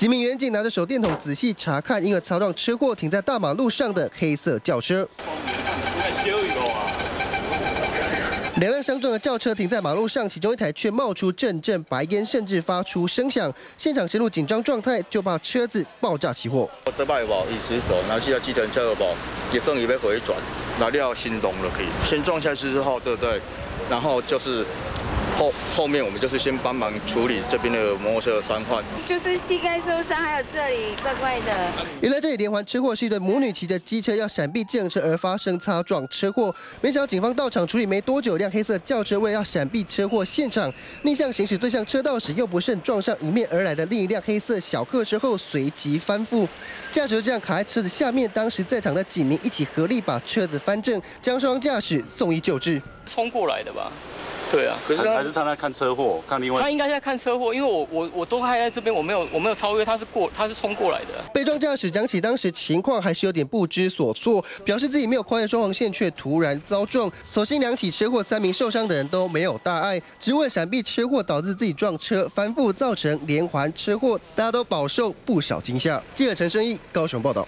几名民警拿着手电筒仔细查看，因为擦撞车祸停在大马路上的黑色轿车。两辆相撞的轿车停在马路上，其中一台却冒出阵阵白烟，甚至发出声响。现场陷入紧张状态，就怕车子爆炸起火。我得卖无，一直走，然后现在计程车无，也算回转，哪料心动了可以。先撞下去之后，对不对？然后就是。后后面我们就是先帮忙处理这边的摩托车的伤患，就是膝盖受伤，还有这里怪怪的。原来这里连环车祸是一对母女骑着机车要闪避自行车而发生擦撞车祸，没想到警方到场处理没多久，辆黑色轿车为要闪避车祸现场逆向行驶对向车道时，又不慎撞上迎面而来的另一辆黑色小客车后随即翻覆，驾驶这样卡在车子下面，当时在场的警民一起合力把车子翻正，将双方驾驶送医救治。冲过来的吧？对啊，可是还是他在看车祸，看另外。他应该在看车祸，因为我我我都还在这边，我没有我没有超越，他是过他是冲过来的。被撞驾驶讲起当时情况，还是有点不知所措，表示自己没有跨越双黄线，却突然遭撞。所幸两起车祸，三名受伤的人都没有大碍，只为闪避车祸导致自己撞车翻覆，造成连环车祸，大家都饱受不少惊吓。记者陈生义高雄报道。